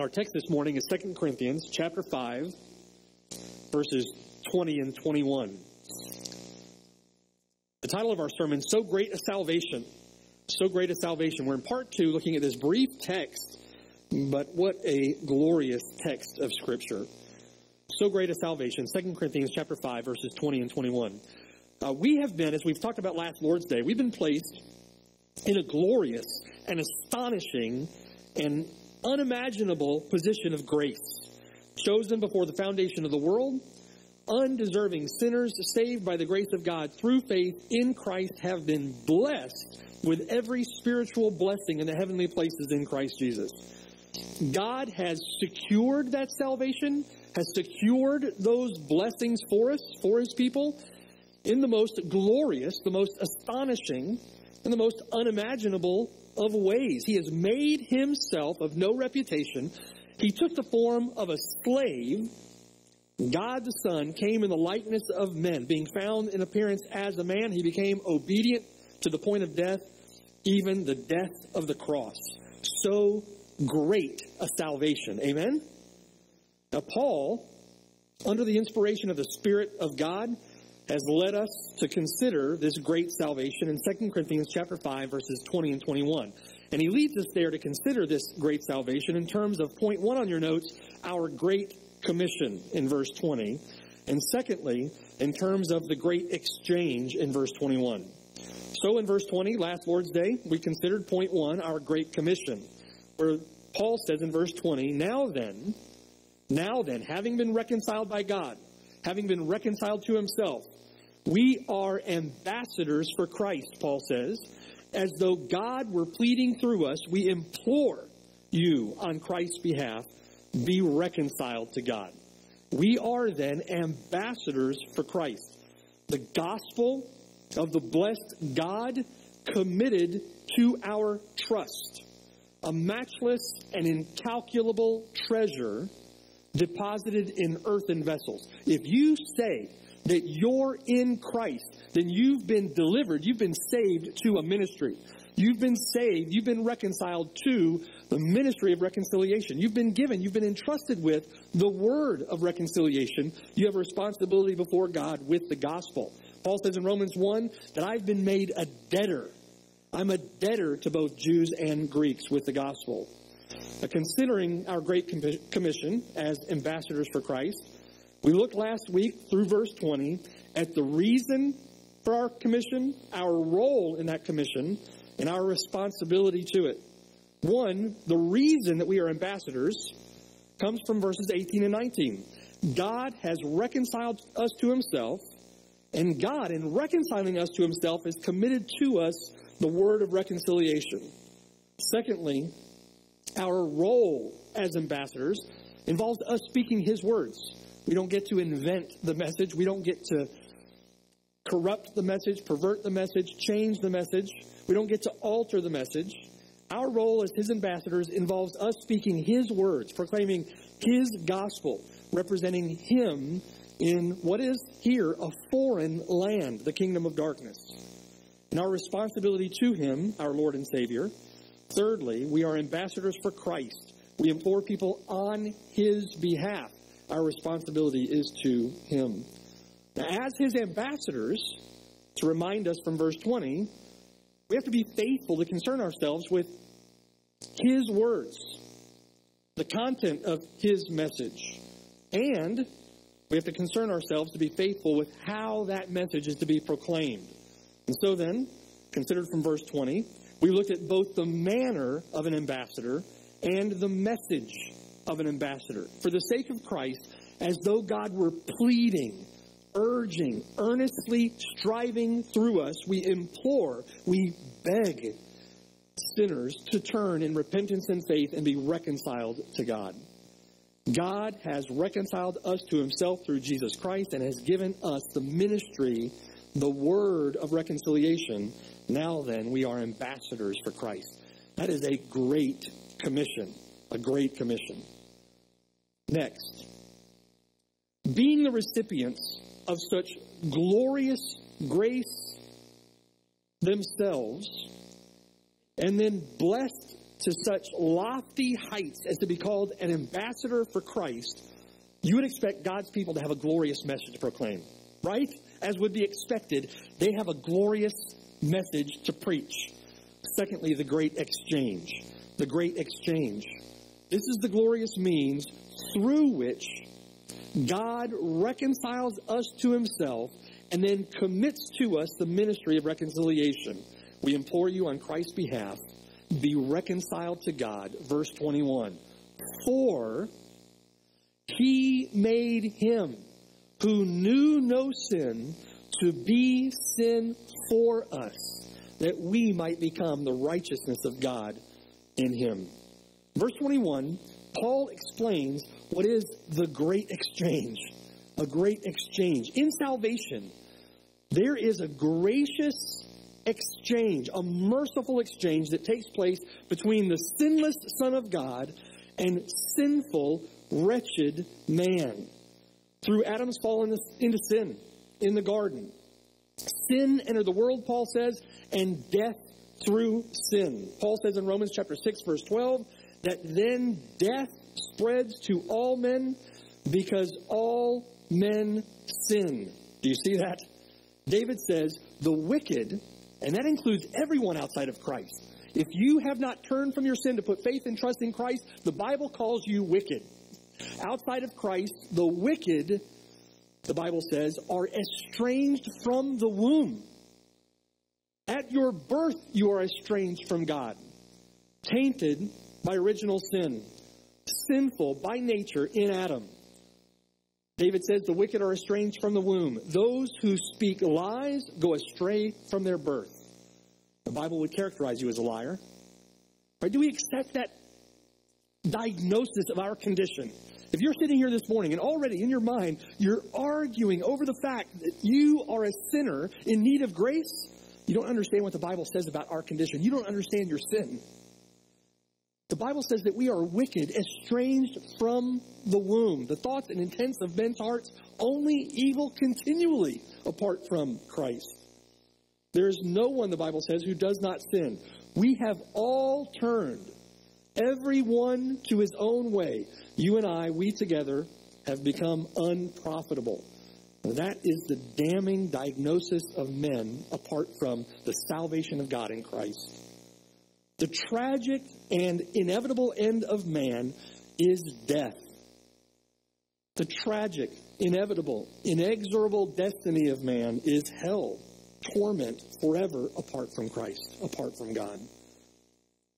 Our text this morning is 2 Corinthians chapter 5, verses 20 and 21. The title of our sermon, So Great a Salvation. So Great a Salvation. We're in part two looking at this brief text, but what a glorious text of Scripture. So Great a Salvation. 2 Corinthians chapter 5, verses 20 and 21. Uh, we have been, as we've talked about last Lord's Day, we've been placed in a glorious and astonishing and unimaginable position of grace, chosen before the foundation of the world, undeserving sinners saved by the grace of God through faith in Christ have been blessed with every spiritual blessing in the heavenly places in Christ Jesus. God has secured that salvation, has secured those blessings for us, for his people, in the most glorious, the most astonishing, and the most unimaginable of ways. He has made himself of no reputation. He took the form of a slave. God the Son came in the likeness of men. Being found in appearance as a man, he became obedient to the point of death, even the death of the cross. So great a salvation. Amen? Now, Paul, under the inspiration of the Spirit of God, has led us to consider this great salvation in 2 Corinthians chapter 5 verses 20 and 21. And he leads us there to consider this great salvation in terms of point 1 on your notes, our great commission in verse 20, and secondly, in terms of the great exchange in verse 21. So in verse 20, last Lord's Day, we considered point 1, our great commission, where Paul says in verse 20, "Now then, now then, having been reconciled by God, having been reconciled to himself, we are ambassadors for Christ, Paul says. As though God were pleading through us, we implore you on Christ's behalf, be reconciled to God. We are then ambassadors for Christ. The gospel of the blessed God committed to our trust. A matchless and incalculable treasure deposited in earthen vessels. If you say that you're in Christ, then you've been delivered, you've been saved to a ministry. You've been saved, you've been reconciled to the ministry of reconciliation. You've been given, you've been entrusted with the word of reconciliation. You have a responsibility before God with the gospel. Paul says in Romans 1 that I've been made a debtor. I'm a debtor to both Jews and Greeks with the gospel. Now, considering our great commission as ambassadors for Christ, we looked last week through verse 20 at the reason for our commission, our role in that commission, and our responsibility to it. One, the reason that we are ambassadors comes from verses 18 and 19. God has reconciled us to himself, and God, in reconciling us to himself, has committed to us the word of reconciliation. Secondly, our role as ambassadors involves us speaking his words. We don't get to invent the message. We don't get to corrupt the message, pervert the message, change the message. We don't get to alter the message. Our role as his ambassadors involves us speaking his words, proclaiming his gospel, representing him in what is here a foreign land, the kingdom of darkness. And our responsibility to him, our Lord and Savior. Thirdly, we are ambassadors for Christ. We implore people on his behalf our responsibility is to him. Now, as his ambassadors, to remind us from verse 20, we have to be faithful to concern ourselves with his words, the content of his message, and we have to concern ourselves to be faithful with how that message is to be proclaimed. And so then, considered from verse 20, we looked at both the manner of an ambassador and the message of an ambassador. For the sake of Christ, as though God were pleading, urging, earnestly striving through us, we implore, we beg sinners to turn in repentance and faith and be reconciled to God. God has reconciled us to himself through Jesus Christ and has given us the ministry, the word of reconciliation. Now then, we are ambassadors for Christ. That is a great commission, a great commission. Next, being the recipients of such glorious grace themselves, and then blessed to such lofty heights as to be called an ambassador for Christ, you would expect God's people to have a glorious message to proclaim, right? As would be expected, they have a glorious message to preach. Secondly, the great exchange. The great exchange. This is the glorious means through which God reconciles us to himself and then commits to us the ministry of reconciliation. We implore you on Christ's behalf, be reconciled to God. Verse 21. For he made him who knew no sin to be sin for us, that we might become the righteousness of God in him. Verse 21, Paul explains what is the great exchange. A great exchange. In salvation, there is a gracious exchange, a merciful exchange that takes place between the sinless Son of God and sinful, wretched man. Through Adam's fall into sin in the garden, sin entered the world, Paul says, and death through sin. Paul says in Romans chapter 6, verse 12, that then death spreads to all men because all men sin. Do you see that? David says, the wicked, and that includes everyone outside of Christ. If you have not turned from your sin to put faith and trust in Christ, the Bible calls you wicked. Outside of Christ, the wicked, the Bible says, are estranged from the womb. At your birth, you are estranged from God, tainted by original sin, sinful by nature in Adam. David says, The wicked are estranged from the womb. Those who speak lies go astray from their birth. The Bible would characterize you as a liar. Do we accept that diagnosis of our condition? If you're sitting here this morning and already in your mind you're arguing over the fact that you are a sinner in need of grace, you don't understand what the Bible says about our condition. You don't understand your sin. The Bible says that we are wicked, estranged from the womb. The thoughts and intents of men's hearts only evil continually apart from Christ. There is no one, the Bible says, who does not sin. We have all turned, everyone to his own way. You and I, we together, have become unprofitable. That is the damning diagnosis of men apart from the salvation of God in Christ. The tragic and inevitable end of man is death. The tragic, inevitable, inexorable destiny of man is hell, torment forever apart from Christ, apart from God.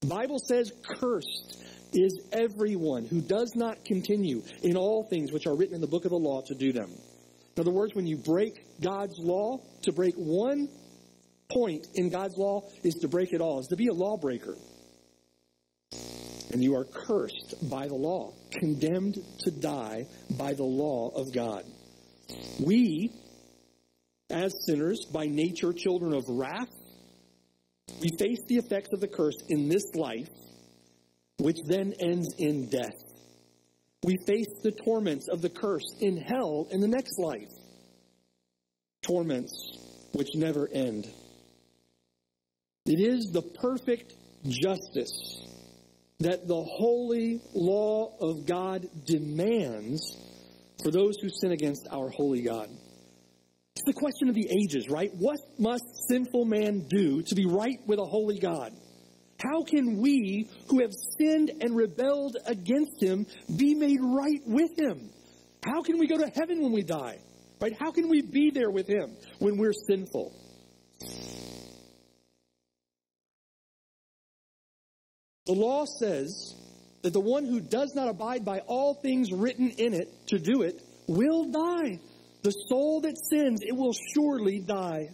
The Bible says, cursed is everyone who does not continue in all things which are written in the book of the law to do them. In other words, when you break God's law, to break one point in God's law is to break it all, is to be a lawbreaker. And you are cursed by the law, condemned to die by the law of God. We, as sinners, by nature children of wrath, we face the effects of the curse in this life, which then ends in death. We face the torments of the curse in hell in the next life. Torments which never end. It is the perfect justice that the holy law of God demands for those who sin against our holy God. It's the question of the ages, right? What must sinful man do to be right with a holy God? How can we who have sinned and rebelled against him be made right with him? How can we go to heaven when we die? Right? How can we be there with him when we're sinful? The law says that the one who does not abide by all things written in it to do it will die. The soul that sins, it will surely die.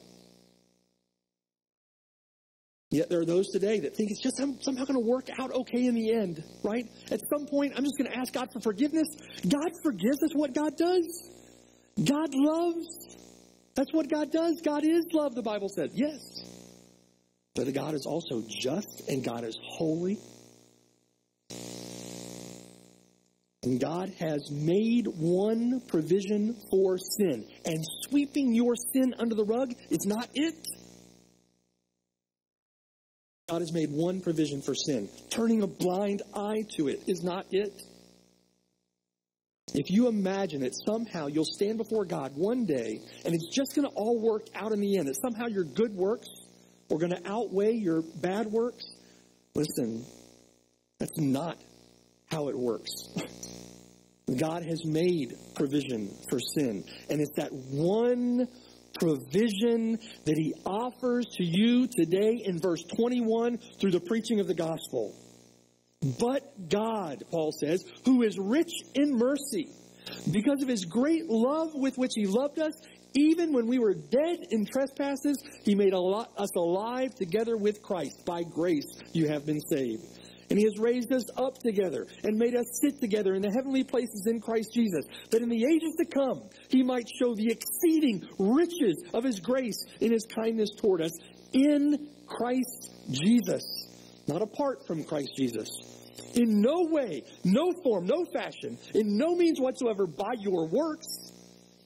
Yet there are those today that think it's just somehow going to work out okay in the end, right? At some point, I'm just going to ask God for forgiveness. God forgives us what God does. God loves. That's what God does. God is love, the Bible says. Yes. But God is also just and God is holy. And God has made one provision for sin. And sweeping your sin under the rug is not it. God has made one provision for sin. Turning a blind eye to it is not it. If you imagine that somehow you'll stand before God one day and it's just going to all work out in the end, that somehow your good works are going to outweigh your bad works, listen, that's not how it works. God has made provision for sin, and it's that one provision that He offers to you today in verse 21 through the preaching of the gospel. But God, Paul says, who is rich in mercy, because of his great love with which he loved us, even when we were dead in trespasses, he made us alive together with Christ. By grace you have been saved. And he has raised us up together and made us sit together in the heavenly places in Christ Jesus, that in the ages to come he might show the exceeding riches of his grace in his kindness toward us in Christ Jesus, not apart from Christ Jesus. In no way, no form, no fashion, in no means whatsoever by your works,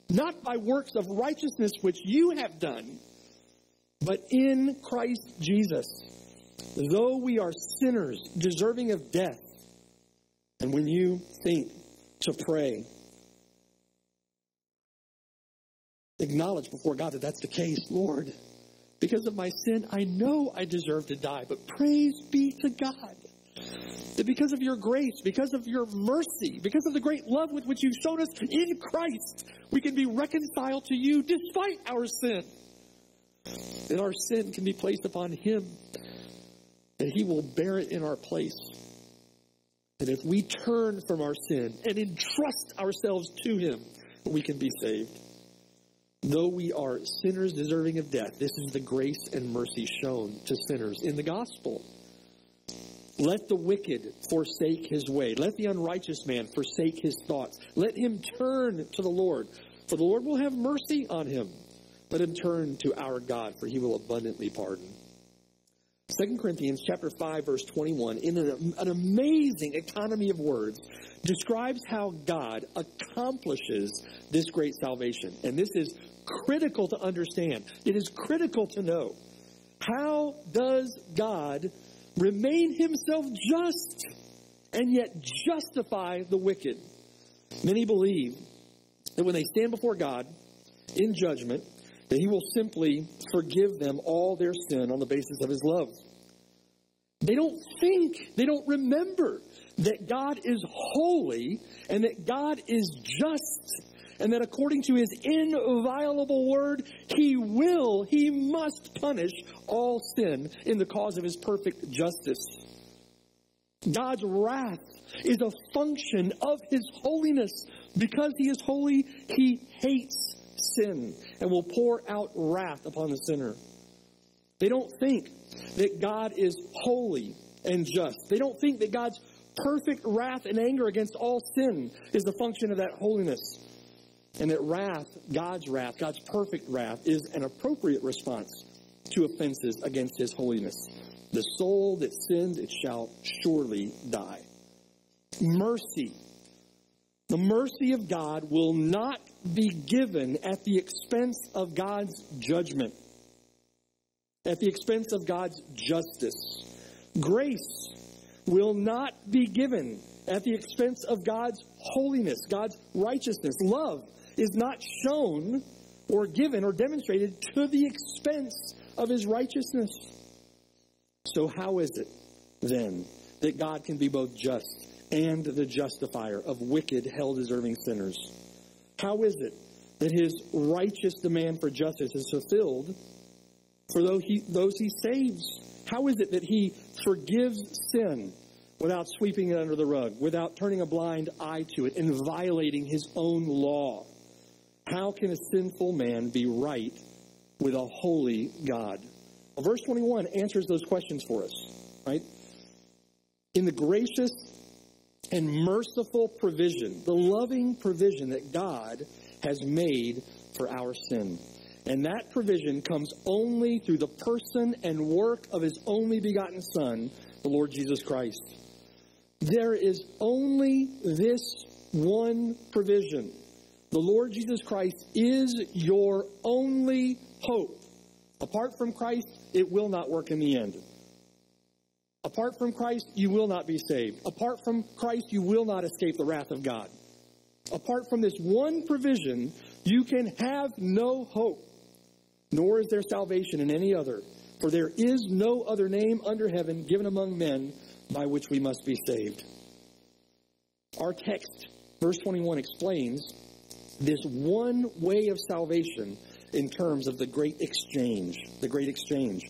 not by works of righteousness which you have done, but in Christ Jesus though we are sinners deserving of death, and when you think to pray, acknowledge before God that that's the case, Lord. Because of my sin, I know I deserve to die, but praise be to God. That because of your grace, because of your mercy, because of the great love with which you've shown us in Christ, we can be reconciled to you despite our sin. That our sin can be placed upon Him that He will bear it in our place. And if we turn from our sin and entrust ourselves to Him, we can be saved. Though we are sinners deserving of death, this is the grace and mercy shown to sinners in the gospel. Let the wicked forsake his way. Let the unrighteous man forsake his thoughts. Let him turn to the Lord, for the Lord will have mercy on him. Let him turn to our God, for he will abundantly pardon. 2 Corinthians chapter 5 verse 21 in an, an, amazing economy of words describes how God accomplishes this great salvation. And this is critical to understand. It is critical to know. How does God remain himself just and yet justify the wicked? Many believe that when they stand before God in judgment, that he will simply forgive them all their sin on the basis of his love. They don't think, they don't remember that God is holy and that God is just and that according to his inviolable word, he will, he must punish all sin in the cause of his perfect justice. God's wrath is a function of his holiness. Because he is holy, he hates sin and will pour out wrath upon the sinner. They don't think that God is holy and just. They don't think that God's perfect wrath and anger against all sin is the function of that holiness. And that wrath, God's wrath, God's perfect wrath, is an appropriate response to offenses against his holiness. The soul that sins, it shall surely die. Mercy the mercy of God will not be given at the expense of God's judgment, at the expense of God's justice. Grace will not be given at the expense of God's holiness, God's righteousness. Love is not shown or given or demonstrated to the expense of his righteousness. So, how is it then that God can be both just and the justifier of wicked, hell deserving sinners. How is it that his righteous demand for justice is fulfilled for those he, those he saves? How is it that he forgives sin without sweeping it under the rug, without turning a blind eye to it, and violating his own law? How can a sinful man be right with a holy God? Well, verse 21 answers those questions for us, right? In the gracious and merciful provision, the loving provision that God has made for our sin. And that provision comes only through the person and work of his only begotten Son, the Lord Jesus Christ. There is only this one provision. The Lord Jesus Christ is your only hope. Apart from Christ, it will not work in the end. Apart from Christ, you will not be saved. Apart from Christ, you will not escape the wrath of God. Apart from this one provision, you can have no hope, nor is there salvation in any other. For there is no other name under heaven given among men by which we must be saved. Our text, verse 21, explains this one way of salvation in terms of the great exchange. The great exchange.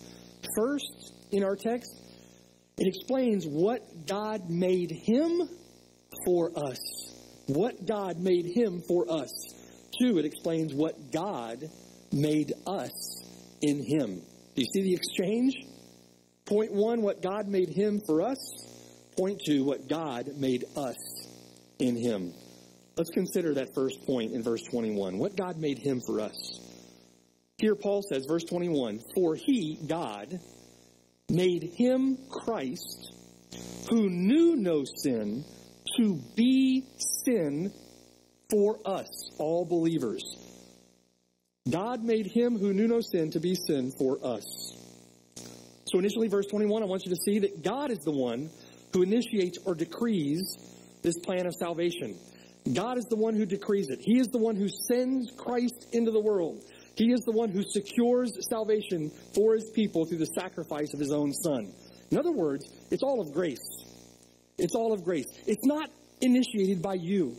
First, in our text, it explains what God made him for us. What God made him for us. Two, it explains what God made us in him. Do you see the exchange? Point one, what God made him for us. Point two, what God made us in him. Let's consider that first point in verse 21. What God made him for us. Here Paul says, verse 21, For he, God, made him Christ, who knew no sin, to be sin for us, all believers. God made him who knew no sin to be sin for us. So initially, verse 21, I want you to see that God is the one who initiates or decrees this plan of salvation. God is the one who decrees it. He is the one who sends Christ into the world. He is the one who secures salvation for his people through the sacrifice of his own son. In other words, it's all of grace. It's all of grace. It's not initiated by you.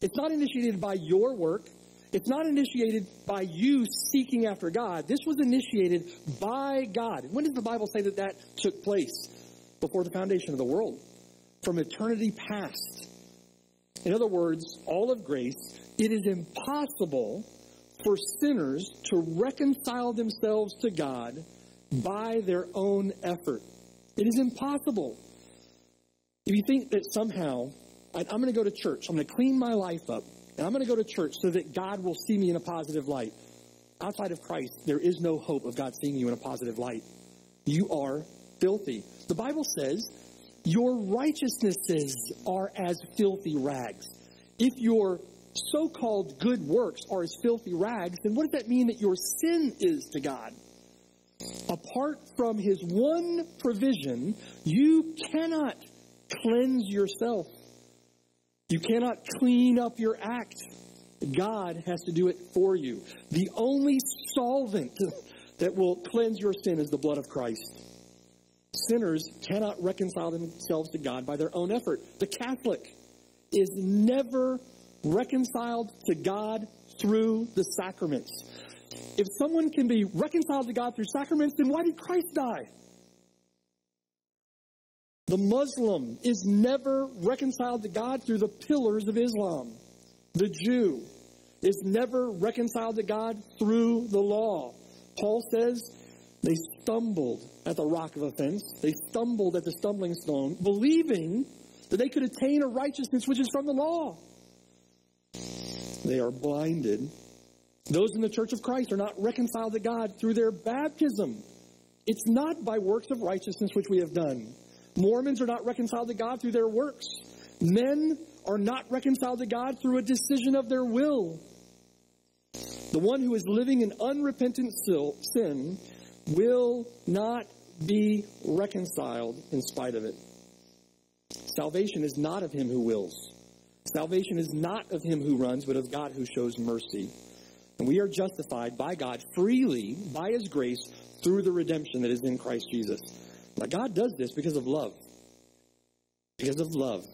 It's not initiated by your work. It's not initiated by you seeking after God. This was initiated by God. When does the Bible say that that took place? Before the foundation of the world. From eternity past. In other words, all of grace, it is impossible for sinners to reconcile themselves to God by their own effort. It is impossible. If you think that somehow I'm going to go to church, I'm going to clean my life up, and I'm going to go to church so that God will see me in a positive light. Outside of Christ, there is no hope of God seeing you in a positive light. You are filthy. The Bible says your righteousnesses are as filthy rags. If your so called good works are as filthy rags, then what does that mean that your sin is to God? Apart from His one provision, you cannot cleanse yourself. You cannot clean up your act. God has to do it for you. The only solvent that will cleanse your sin is the blood of Christ. Sinners cannot reconcile themselves to God by their own effort. The Catholic is never reconciled to God through the sacraments. If someone can be reconciled to God through sacraments, then why did Christ die? The Muslim is never reconciled to God through the pillars of Islam. The Jew is never reconciled to God through the law. Paul says they stumbled at the rock of offense. They stumbled at the stumbling stone, believing that they could attain a righteousness which is from the law. They are blinded. Those in the church of Christ are not reconciled to God through their baptism. It's not by works of righteousness which we have done. Mormons are not reconciled to God through their works. Men are not reconciled to God through a decision of their will. The one who is living in unrepentant sin will not be reconciled in spite of it. Salvation is not of him who wills. Salvation is not of him who runs, but of God who shows mercy. And we are justified by God freely, by his grace, through the redemption that is in Christ Jesus. Now, God does this because of love. Because of love.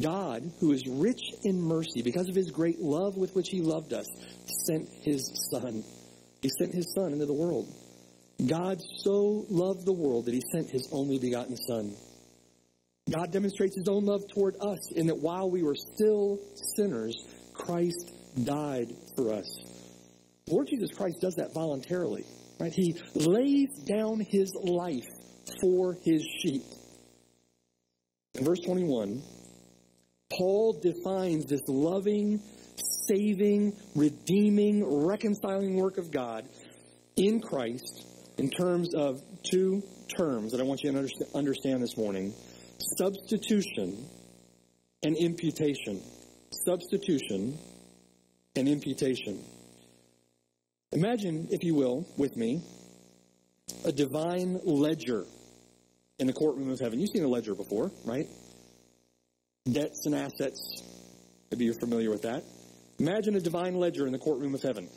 God, who is rich in mercy, because of his great love with which he loved us, sent his Son. He sent his Son into the world. God so loved the world that he sent his only begotten Son. God demonstrates his own love toward us in that while we were still sinners, Christ died for us. Lord Jesus Christ does that voluntarily, right? He lays down his life for his sheep. In verse 21, Paul defines this loving, saving, redeeming, reconciling work of God in Christ in terms of two terms that I want you to understand this morning substitution and imputation. Substitution and imputation. Imagine, if you will, with me, a divine ledger in the courtroom of heaven. You've seen a ledger before, right? Debts and assets. Maybe you're familiar with that. Imagine a divine ledger in the courtroom of heaven.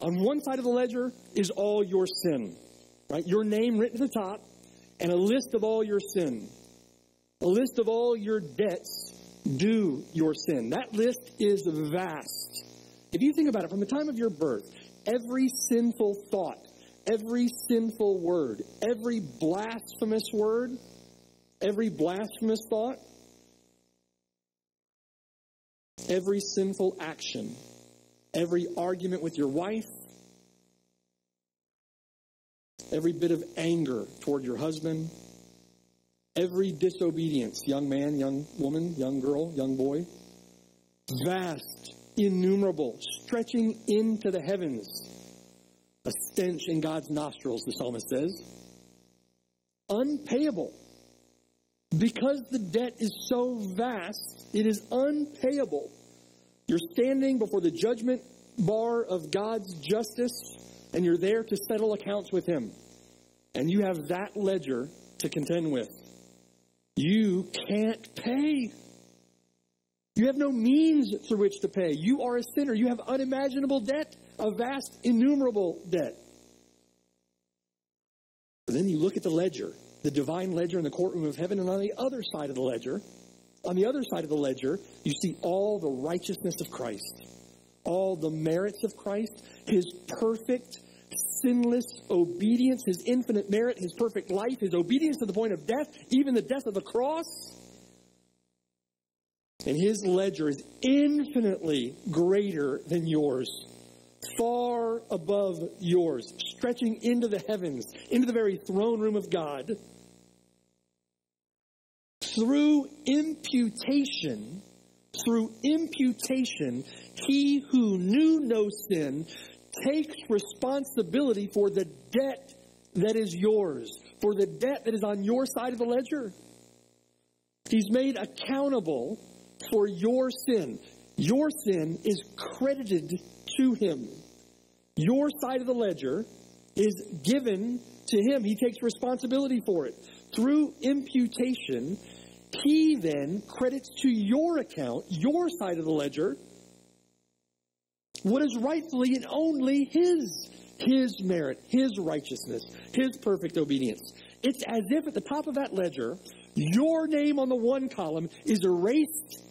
On one side of the ledger is all your sin, right? Your name written at the top and a list of all your sin. A list of all your debts due your sin. That list is vast. If you think about it, from the time of your birth, every sinful thought, every sinful word, every blasphemous word, every blasphemous thought, every sinful action, every argument with your wife, every bit of anger toward your husband, every disobedience, young man, young woman, young girl, young boy, vast, innumerable, stretching into the heavens, a stench in God's nostrils, the psalmist says, unpayable. Because the debt is so vast, it is unpayable. You're standing before the judgment bar of God's justice, and you're there to settle accounts with Him. And you have that ledger to contend with. You can't pay. You have no means through which to pay. You are a sinner. You have unimaginable debt, a vast, innumerable debt. But then you look at the ledger, the divine ledger in the courtroom of heaven, and on the other side of the ledger, on the other side of the ledger, you see all the righteousness of Christ, all the merits of Christ, his perfect, sinless obedience, his infinite merit, his perfect life, his obedience to the point of death, even the death of the cross. And his ledger is infinitely greater than yours, far above yours, stretching into the heavens, into the very throne room of God through imputation, through imputation, he who knew no sin takes responsibility for the debt that is yours, for the debt that is on your side of the ledger. He's made accountable for your sin. Your sin is credited to him. Your side of the ledger is given to him. He takes responsibility for it. Through imputation, he then credits to your account, your side of the ledger, what is rightfully and only his. His merit, his righteousness, his perfect obedience. It's as if at the top of that ledger, your name on the one column is erased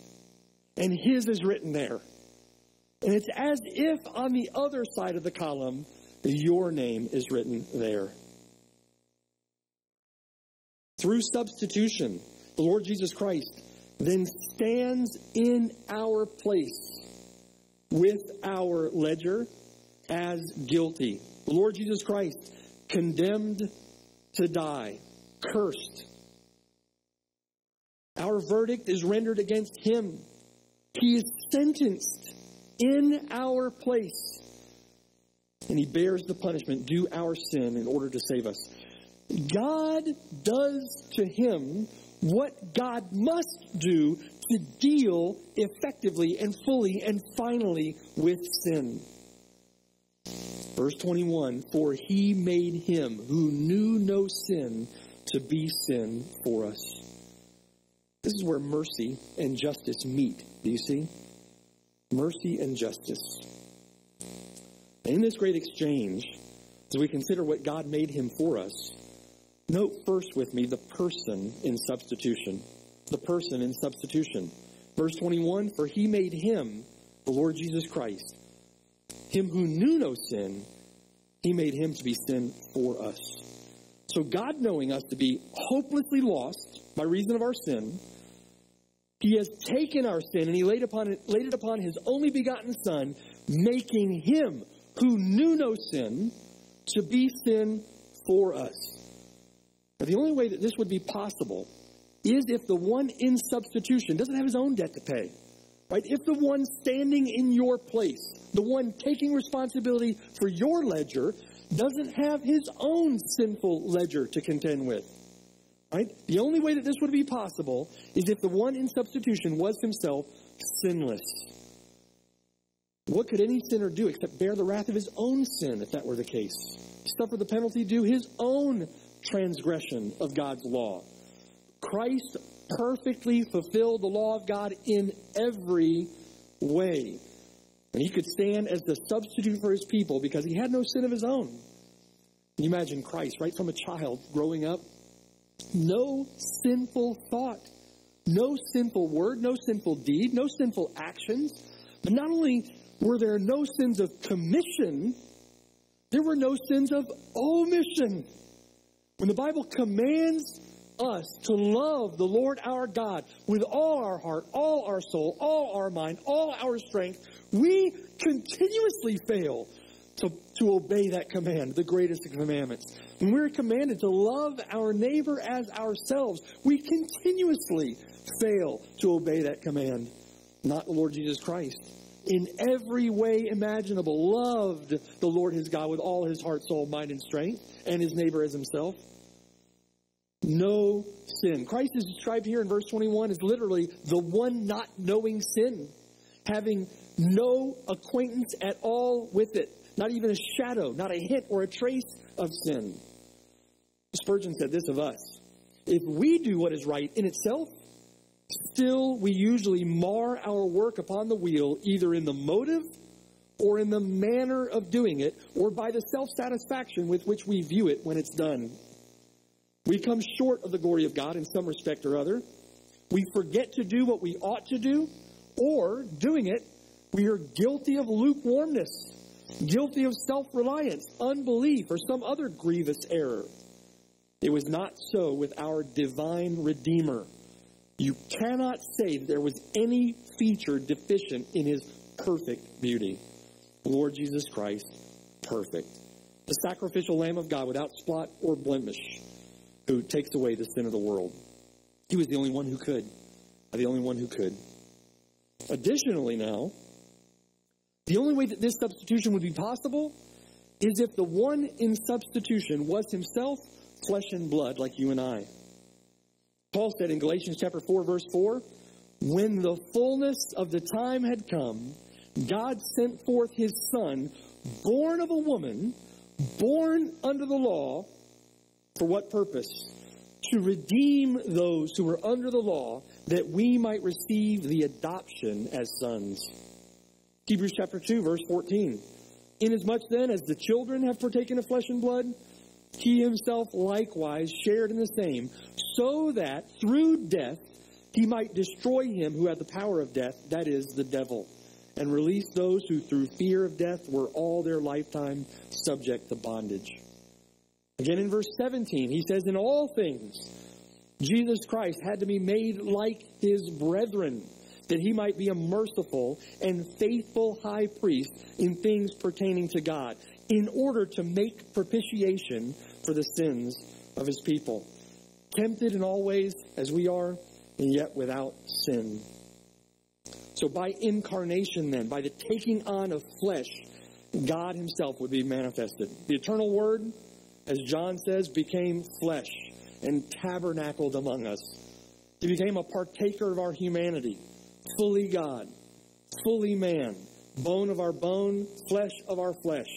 and his is written there. And it's as if on the other side of the column, your name is written there. Through substitution, the Lord Jesus Christ then stands in our place with our ledger as guilty. The Lord Jesus Christ condemned to die, cursed. Our verdict is rendered against him. He is sentenced in our place. And he bears the punishment due our sin in order to save us. God does to him what God must do to deal effectively and fully and finally with sin. Verse 21 For he made him who knew no sin to be sin for us. This is where mercy and justice meet. Do you see? Mercy and justice. In this great exchange, as we consider what God made him for us, note first with me the person in substitution. The person in substitution. Verse 21 For he made him, the Lord Jesus Christ, him who knew no sin, he made him to be sin for us. So, God knowing us to be hopelessly lost by reason of our sin, he has taken our sin and he laid, upon it, laid it upon his only begotten Son, making him who knew no sin to be sin for us. Now, the only way that this would be possible is if the one in substitution doesn't have his own debt to pay. Right? If the one standing in your place, the one taking responsibility for your ledger, doesn't have his own sinful ledger to contend with. Right? The only way that this would be possible is if the one in substitution was himself sinless. What could any sinner do except bear the wrath of his own sin if that were the case? Suffer the penalty due his own transgression of God's law. Christ perfectly fulfilled the law of God in every way. And he could stand as the substitute for his people because he had no sin of his own. Can you imagine Christ, right from a child growing up? No sinful thought, no sinful word, no sinful deed, no sinful actions. But not only were there no sins of commission, there were no sins of omission. When the Bible commands us to love the Lord our God with all our heart, all our soul, all our mind, all our strength, we continuously fail to, to obey that command, the greatest of commandments. When we're commanded to love our neighbor as ourselves, we continuously fail to obey that command, not the Lord Jesus Christ. In every way imaginable, loved the Lord his God with all his heart, soul, mind, and strength, and his neighbor as himself. No sin. Christ is described here in verse 21 as literally the one not knowing sin, having no acquaintance at all with it, not even a shadow, not a hint or a trace of sin. Spurgeon said this of us If we do what is right in itself, still we usually mar our work upon the wheel either in the motive or in the manner of doing it, or by the self satisfaction with which we view it when it's done. We come short of the glory of God in some respect or other. We forget to do what we ought to do, or doing it, we are guilty of lukewarmness, guilty of self reliance, unbelief, or some other grievous error. It was not so with our divine Redeemer. You cannot say there was any feature deficient in his perfect beauty. Lord Jesus Christ, perfect. The sacrificial Lamb of God without spot or blemish who takes away the sin of the world. He was the only one who could. The only one who could. Additionally, now, the only way that this substitution would be possible is if the one in substitution was himself flesh and blood like you and I. Paul said in Galatians chapter 4 verse 4, when the fullness of the time had come, God sent forth his son, born of a woman, born under the law, for what purpose? To redeem those who were under the law, that we might receive the adoption as sons. Hebrews chapter 2, verse 14. Inasmuch then as the children have partaken of flesh and blood, he himself likewise shared in the same, so that through death he might destroy him who had the power of death, that is, the devil, and release those who through fear of death were all their lifetime subject to bondage. Again in verse 17, he says, In all things, Jesus Christ had to be made like his brethren, that he might be a merciful and faithful high priest in things pertaining to God, in order to make propitiation for the sins of his people. Tempted in all ways as we are, and yet without sin. So by incarnation, then, by the taking on of flesh, God himself would be manifested. The eternal word, as John says, became flesh and tabernacled among us. He became a partaker of our humanity, fully God, fully man, bone of our bone, flesh of our flesh.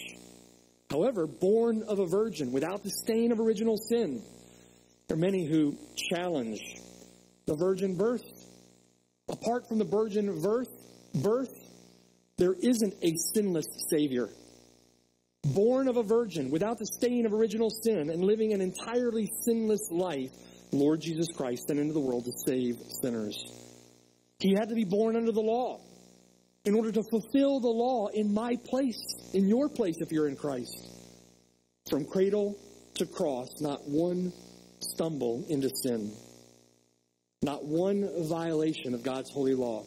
However, born of a virgin, without the stain of original sin. There are many who challenge the virgin birth. Apart from the virgin birth, birth, there isn't a sinless Savior born of a virgin, without the stain of original sin, and living an entirely sinless life, Lord Jesus Christ sent into the world to save sinners. He had to be born under the law in order to fulfill the law in my place, in your place if you're in Christ. From cradle to cross, not one stumble into sin, not one violation of God's holy law.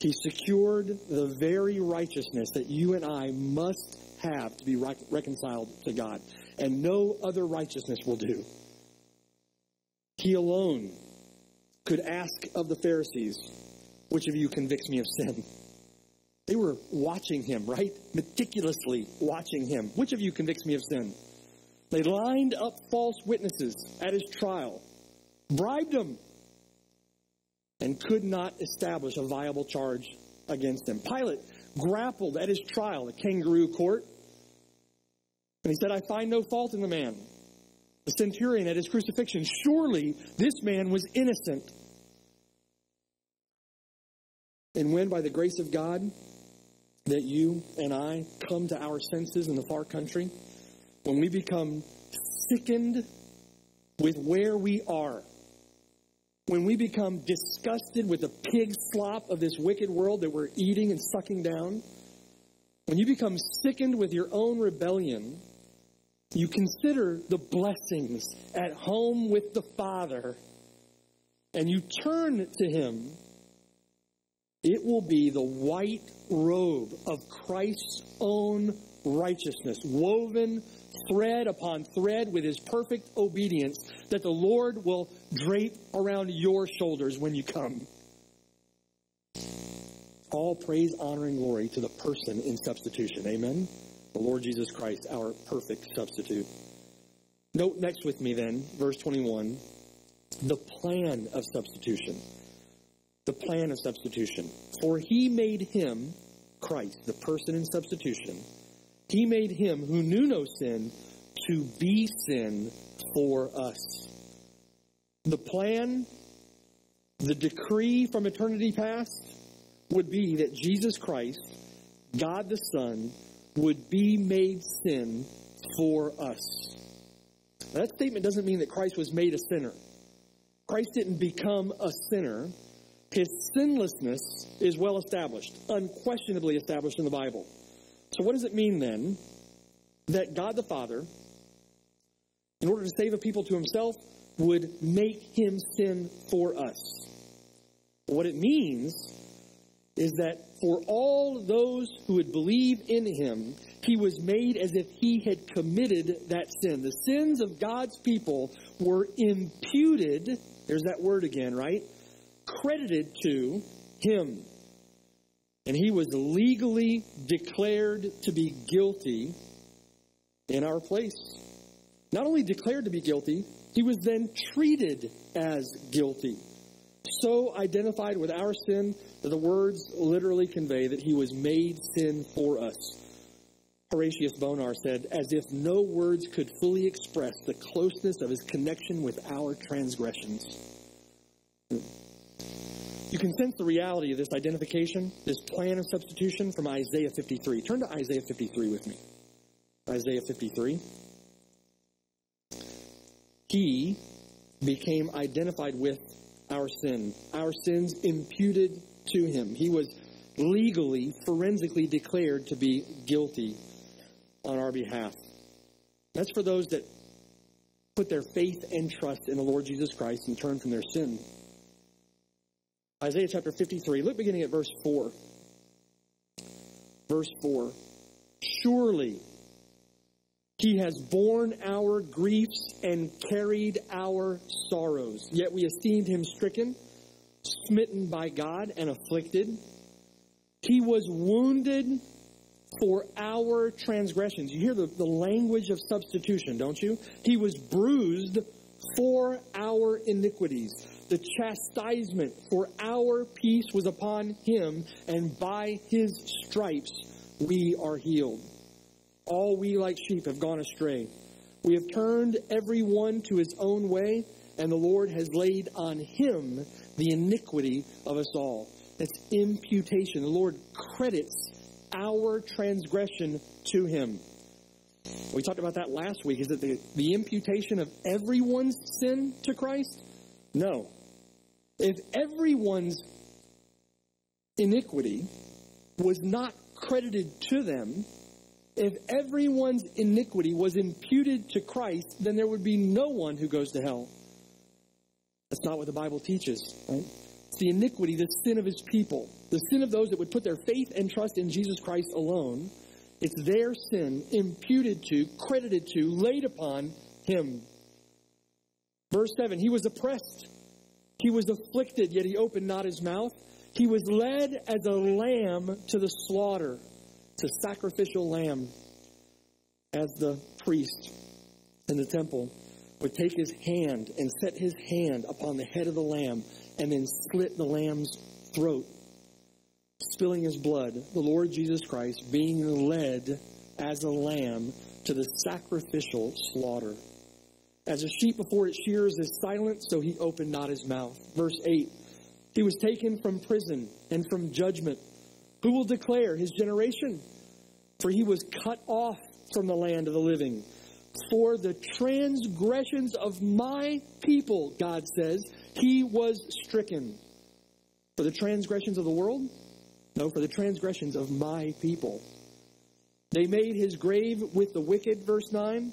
He secured the very righteousness that you and I must have to be reconciled to God. And no other righteousness will do. He alone could ask of the Pharisees, which of you convicts me of sin? They were watching him, right? Meticulously watching him. Which of you convicts me of sin? They lined up false witnesses at his trial, bribed him, and could not establish a viable charge against him. Pilate grappled at his trial, the kangaroo court, and he said, I find no fault in the man. The centurion at his crucifixion, surely this man was innocent. And when, by the grace of God, that you and I come to our senses in the far country, when we become sickened with where we are, when we become disgusted with the pig slop of this wicked world that we're eating and sucking down, when you become sickened with your own rebellion, you consider the blessings at home with the Father, and you turn to Him, it will be the white robe of Christ's own righteousness, woven thread upon thread with his perfect obedience that the Lord will drape around your shoulders when you come. All praise, honor, and glory to the person in substitution. Amen. The Lord Jesus Christ, our perfect substitute. Note next with me then, verse 21, the plan of substitution. The plan of substitution. For he made him, Christ, the person in substitution, he made him who knew no sin to be sin for us. The plan, the decree from eternity past would be that Jesus Christ, God the Son, would be made sin for us. Now, that statement doesn't mean that Christ was made a sinner. Christ didn't become a sinner. His sinlessness is well established, unquestionably established in the Bible. So, what does it mean then that God the Father, in order to save a people to himself, would make him sin for us? What it means is that for all those who would believe in him, he was made as if he had committed that sin. The sins of God's people were imputed, there's that word again, right? Credited to him. And he was legally declared to be guilty in our place. Not only declared to be guilty, he was then treated as guilty. So identified with our sin that the words literally convey that he was made sin for us. Horatius Bonar said, as if no words could fully express the closeness of his connection with our transgressions. You can sense the reality of this identification, this plan of substitution from Isaiah 53. Turn to Isaiah 53 with me. Isaiah 53. He became identified with our sin, our sins imputed to him. He was legally, forensically declared to be guilty on our behalf. That's for those that put their faith and trust in the Lord Jesus Christ and turn from their sin. Isaiah chapter 53, look beginning at verse 4. Verse 4. Surely he has borne our griefs and carried our sorrows. Yet we esteemed him stricken, smitten by God, and afflicted. He was wounded for our transgressions. You hear the, the language of substitution, don't you? He was bruised for our iniquities. The chastisement for our peace was upon him, and by his stripes we are healed. All we like sheep have gone astray. We have turned every one to his own way, and the Lord has laid on him the iniquity of us all. That's imputation. The Lord credits our transgression to him. We talked about that last week. Is it the, the imputation of everyone's sin to Christ? No. If everyone's iniquity was not credited to them, if everyone's iniquity was imputed to Christ, then there would be no one who goes to hell. That's not what the Bible teaches, right? It's the iniquity, the sin of his people, the sin of those that would put their faith and trust in Jesus Christ alone. It's their sin imputed to, credited to, laid upon him. Verse 7 He was oppressed he was afflicted, yet he opened not his mouth. He was led as a lamb to the slaughter, to sacrificial lamb, as the priest in the temple would take his hand and set his hand upon the head of the lamb and then slit the lamb's throat, spilling his blood. The Lord Jesus Christ being led as a lamb to the sacrificial slaughter. As a sheep before its shears is silent, so he opened not his mouth. Verse 8 He was taken from prison and from judgment. Who will declare his generation? For he was cut off from the land of the living. For the transgressions of my people, God says, he was stricken. For the transgressions of the world? No, for the transgressions of my people. They made his grave with the wicked, verse 9,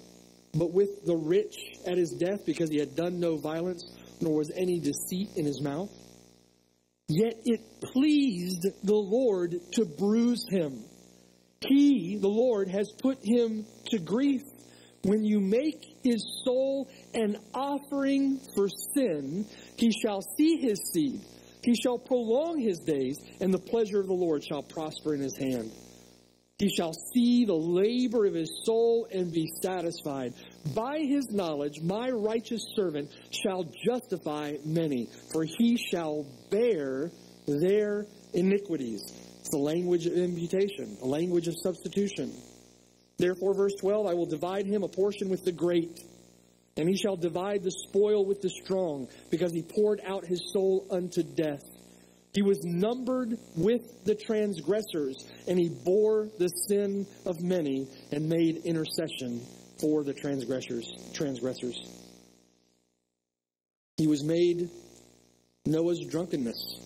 but with the rich at his death, because he had done no violence, nor was any deceit in his mouth. Yet it pleased the Lord to bruise him. He, the Lord, has put him to grief. When you make his soul an offering for sin, he shall see his seed. He shall prolong his days, and the pleasure of the Lord shall prosper in his hand. He shall see the labor of his soul and be satisfied. By his knowledge, my righteous servant shall justify many, for he shall bear their iniquities. It's the language of imputation, a language of substitution. Therefore, verse 12, I will divide him a portion with the great, and he shall divide the spoil with the strong, because he poured out his soul unto death. He was numbered with the transgressors, and he bore the sin of many and made intercession for the transgressors. Transgressors. He was made Noah's drunkenness.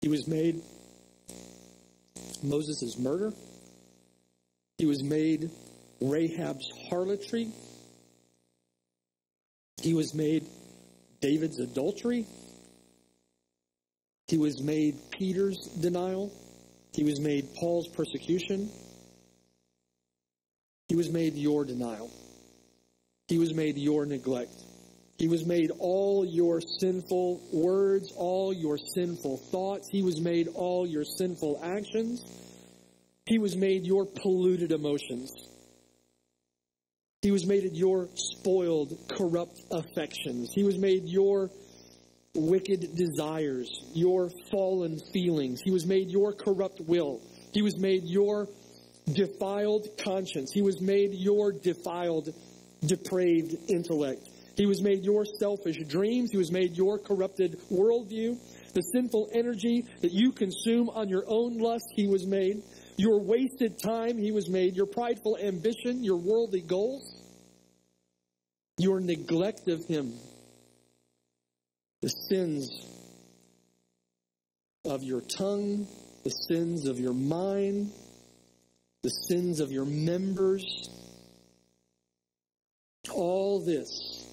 He was made Moses' murder. He was made Rahab's harlotry. He was made David's adultery. He was made Peter's denial. He was made Paul's persecution. He was made your denial. He was made your neglect. He was made all your sinful words, all your sinful thoughts. He was made all your sinful actions. He was made your polluted emotions. He was made your spoiled, corrupt affections. He was made your wicked desires, your fallen feelings. He was made your corrupt will. He was made your defiled conscience. He was made your defiled, depraved intellect. He was made your selfish dreams. He was made your corrupted worldview. The sinful energy that you consume on your own lust, He was made. Your wasted time, He was made. Your prideful ambition, your worldly goals your neglect of Him, the sins of your tongue, the sins of your mind, the sins of your members, all this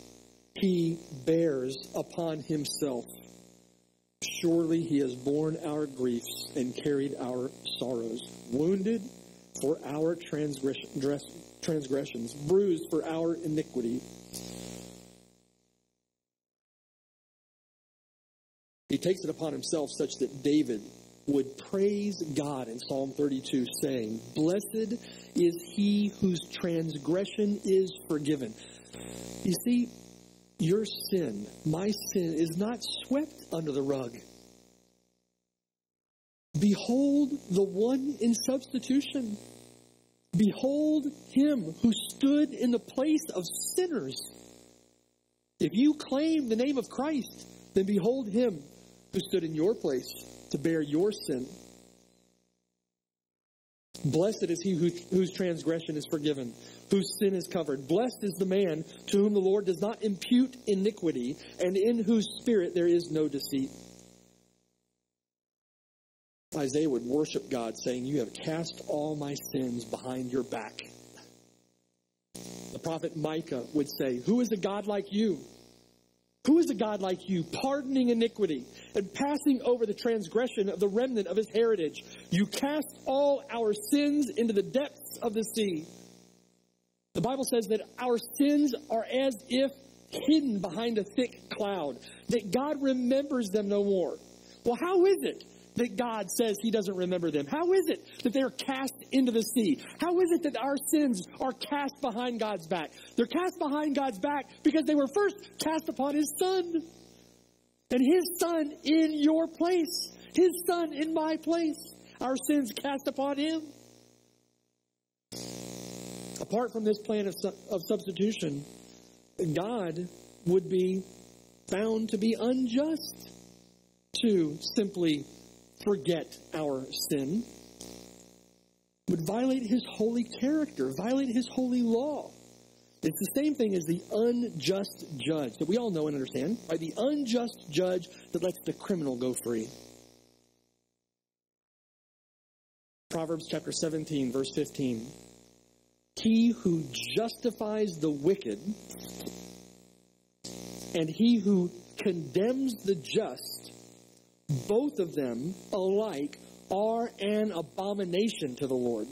He bears upon Himself. Surely He has borne our griefs and carried our sorrows, wounded for our transgressions, bruised for our iniquity. He takes it upon himself such that David would praise God in Psalm 32, saying, Blessed is he whose transgression is forgiven. You see, your sin, my sin, is not swept under the rug. Behold the one in substitution. Behold him who stood in the place of sinners. If you claim the name of Christ, then behold him who stood in your place to bear your sin. Blessed is he who, whose transgression is forgiven, whose sin is covered. Blessed is the man to whom the Lord does not impute iniquity, and in whose spirit there is no deceit. Isaiah would worship God, saying, You have cast all my sins behind your back. The prophet Micah would say, Who is a God like you? Who is a God like you, pardoning iniquity and passing over the transgression of the remnant of his heritage? You cast all our sins into the depths of the sea. The Bible says that our sins are as if hidden behind a thick cloud, that God remembers them no more. Well, how is it that God says he doesn't remember them? How is it that they're cast into the sea? How is it that our sins are cast behind God's back? They're cast behind God's back because they were first cast upon his son. And his son in your place, his son in my place. Our sins cast upon him. Apart from this plan of, of substitution, God would be found to be unjust to simply forget our sin, would violate his holy character, violate his holy law. It's the same thing as the unjust judge that we all know and understand, right? The unjust judge that lets the criminal go free. Proverbs chapter 17, verse 15. He who justifies the wicked and he who condemns the just, both of them alike are an abomination to the Lord.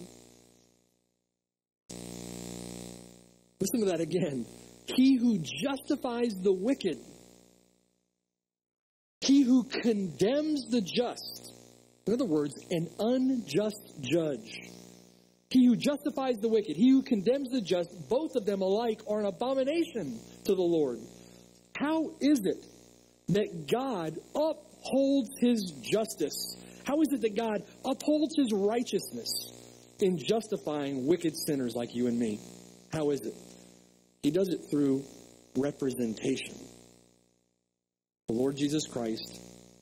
Listen to that again. He who justifies the wicked, he who condemns the just, in other words, an unjust judge. He who justifies the wicked, he who condemns the just, both of them alike are an abomination to the Lord. How is it that God upholds his justice? How is it that God upholds his righteousness in justifying wicked sinners like you and me? How is it? He does it through representation. The Lord Jesus Christ,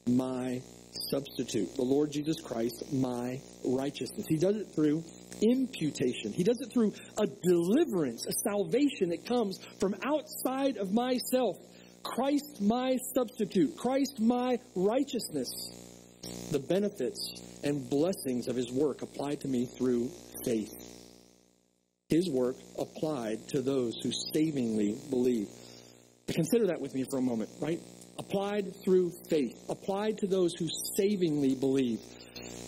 my substitute. The Lord Jesus Christ, my righteousness. He does it through imputation. He does it through a deliverance, a salvation that comes from outside of myself. Christ, my substitute. Christ, my righteousness. The benefits and blessings of his work applied to me through faith. His work applied to those who savingly believe. Consider that with me for a moment, right? Applied through faith, applied to those who savingly believe.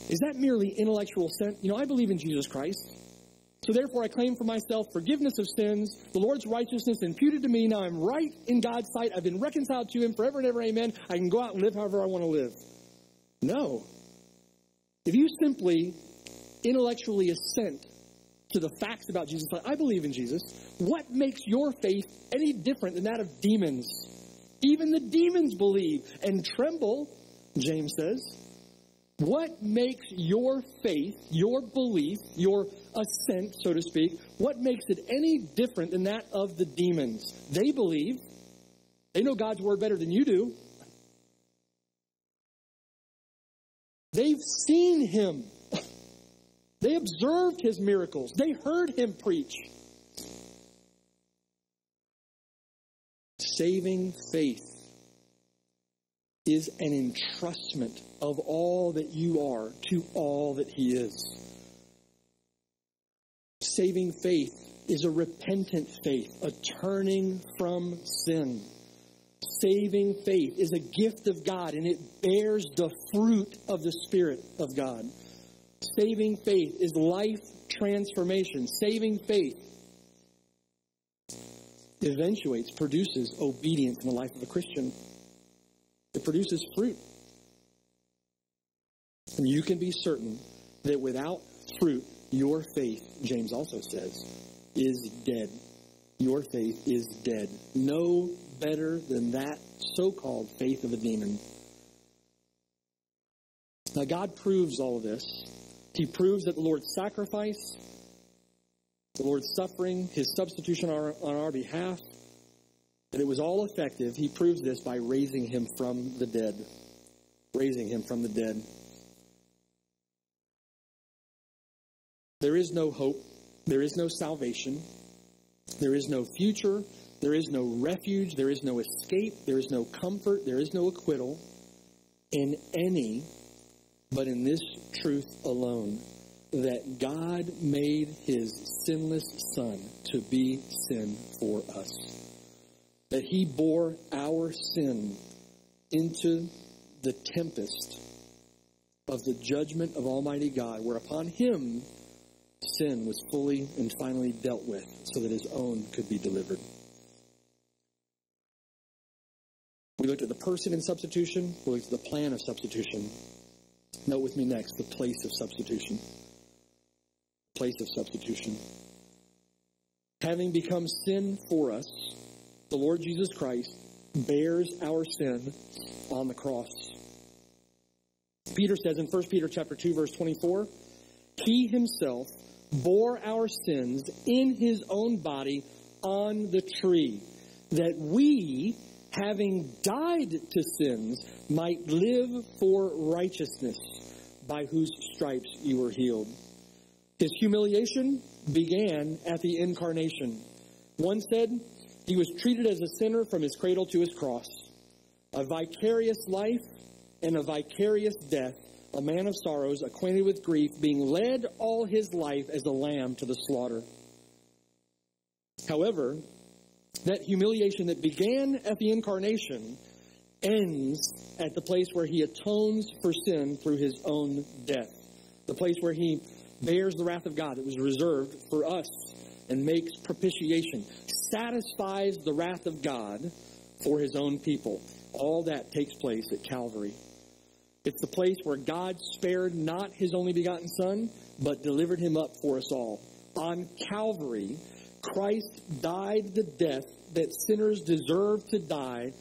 Is that merely intellectual sense? You know, I believe in Jesus Christ. So therefore, I claim for myself forgiveness of sins, the Lord's righteousness imputed to me. Now I'm right in God's sight. I've been reconciled to Him forever and ever. Amen. I can go out and live however I want to live. No. If you simply intellectually assent to the facts about Jesus, like, I believe in Jesus, what makes your faith any different than that of demons? Even the demons believe and tremble, James says. What makes your faith, your belief, your assent, so to speak, what makes it any different than that of the demons? They believe. They know God's word better than you do. They've seen him. They observed his miracles. They heard him preach. Saving faith is an entrustment of all that you are to all that he is. Saving faith is a repentant faith, a turning from sin. Saving faith is a gift of God and it bears the fruit of the Spirit of God. Saving faith is life transformation. Saving faith eventuates, produces obedience in the life of a Christian. It produces fruit. And you can be certain that without fruit, your faith, James also says, is dead. Your faith is dead. No better than that so called faith of a demon. Now, God proves all of this. He proves that the Lord's sacrifice, the Lord's suffering, his substitution on our, on our behalf, that it was all effective. He proves this by raising him from the dead. Raising him from the dead. There is no hope. There is no salvation. There is no future. There is no refuge. There is no escape. There is no comfort. There is no acquittal in any but in this truth alone that God made his sinless Son to be sin for us. That he bore our sin into the tempest of the judgment of Almighty God, where upon him sin was fully and finally dealt with so that his own could be delivered. We looked at the person in substitution, we looked at the plan of substitution. Note with me next the place of substitution. Place of substitution. Having become sin for us, the Lord Jesus Christ bears our sin on the cross. Peter says in 1 Peter chapter 2 verse 24, he himself bore our sins in his own body on the tree, that we, having died to sins, might live for righteousness, by whose stripes you were healed. His humiliation began at the incarnation. One said he was treated as a sinner from his cradle to his cross. A vicarious life and a vicarious death, a man of sorrows, acquainted with grief, being led all his life as a lamb to the slaughter. However, that humiliation that began at the incarnation ends at the place where he atones for sin through his own death. The place where he bears the wrath of God that was reserved for us and makes propitiation, satisfies the wrath of God for his own people. All that takes place at Calvary. It's the place where God spared not his only begotten Son, but delivered him up for us all. On Calvary, Christ died the death that sinners deserve to die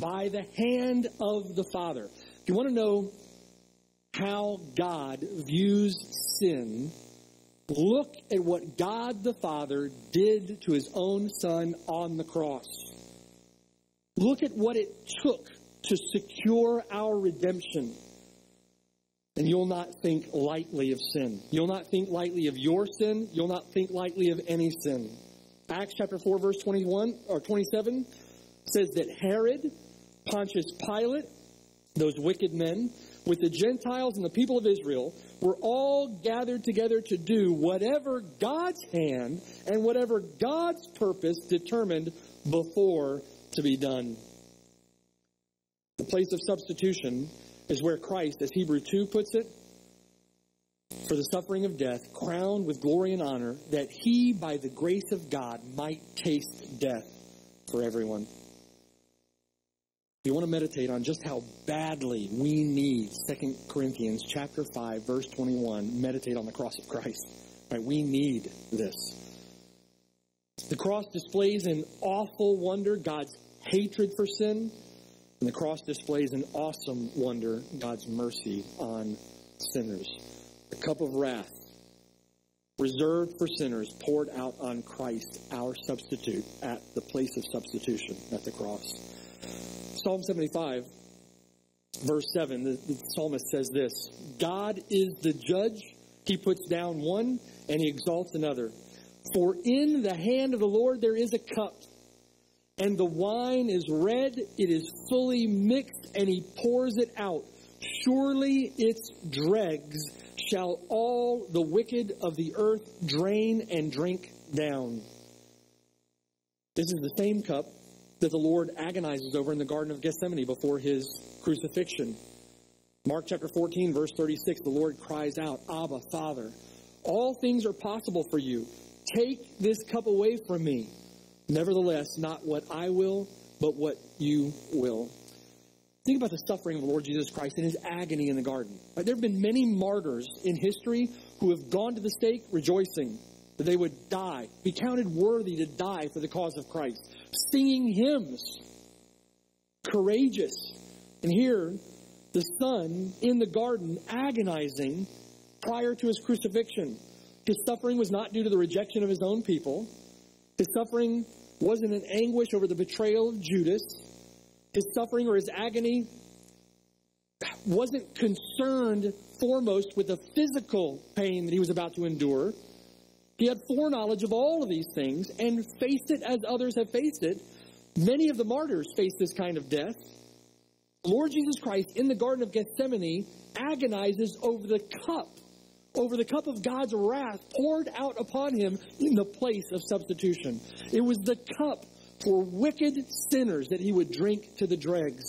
by the hand of the Father. If you want to know how God views sin, look at what God the Father did to his own Son on the cross. Look at what it took to secure our redemption. And you'll not think lightly of sin. You'll not think lightly of your sin. You'll not think lightly of any sin. Acts chapter 4, verse 21 or 27 says that Herod, Pontius Pilate, those wicked men, with the Gentiles and the people of Israel, were all gathered together to do whatever God's hand and whatever God's purpose determined before to be done. The place of substitution is where Christ, as Hebrew 2 puts it, for the suffering of death, crowned with glory and honor, that he, by the grace of God, might taste death for everyone. You want to meditate on just how badly we need 2 Corinthians chapter 5 verse 21 meditate on the cross of Christ. Right? We need this. The cross displays an awful wonder God's hatred for sin, and the cross displays an awesome wonder God's mercy on sinners. The cup of wrath reserved for sinners poured out on Christ, our substitute, at the place of substitution at the cross. Psalm 75, verse 7, the, the psalmist says this God is the judge. He puts down one and he exalts another. For in the hand of the Lord there is a cup, and the wine is red, it is fully mixed, and he pours it out. Surely its dregs shall all the wicked of the earth drain and drink down. This is the same cup that the Lord agonizes over in the Garden of Gethsemane before his crucifixion. Mark chapter 14, verse 36, the Lord cries out, Abba, Father, all things are possible for you. Take this cup away from me. Nevertheless, not what I will, but what you will. Think about the suffering of the Lord Jesus Christ and his agony in the garden. There have been many martyrs in history who have gone to the stake rejoicing that they would die, be counted worthy to die for the cause of Christ, singing hymns, courageous. And here, the Son in the garden agonizing prior to his crucifixion. His suffering was not due to the rejection of his own people. His suffering wasn't an anguish over the betrayal of Judas. His suffering or his agony wasn't concerned foremost with the physical pain that he was about to endure. He had foreknowledge of all of these things and faced it as others have faced it. Many of the martyrs faced this kind of death. Lord Jesus Christ in the Garden of Gethsemane agonizes over the cup, over the cup of God's wrath poured out upon him in the place of substitution. It was the cup for wicked sinners that he would drink to the dregs.